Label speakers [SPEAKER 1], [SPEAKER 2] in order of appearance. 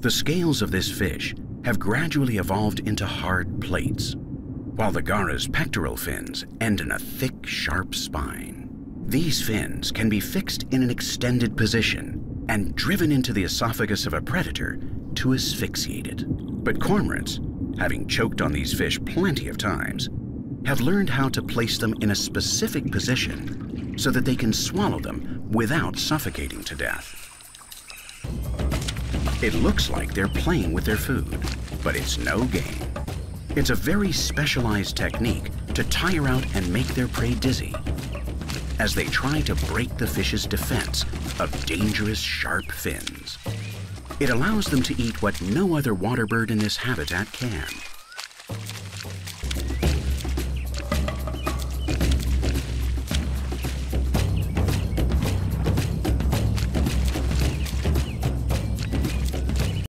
[SPEAKER 1] The scales of this fish have gradually evolved into hard plates, while the Garra's pectoral fins end in a thick, sharp spine. These fins can be fixed in an extended position and driven into the esophagus of a predator to asphyxiate it. But cormorants, having choked on these fish plenty of times, have learned how to place them in a specific position so that they can swallow them without suffocating to death. It looks like they're playing with their food, but it's no game. It's a very specialized technique to tire out and make their prey dizzy as they try to break the fish's defense of dangerous sharp fins. It allows them to eat what no other water bird in this habitat can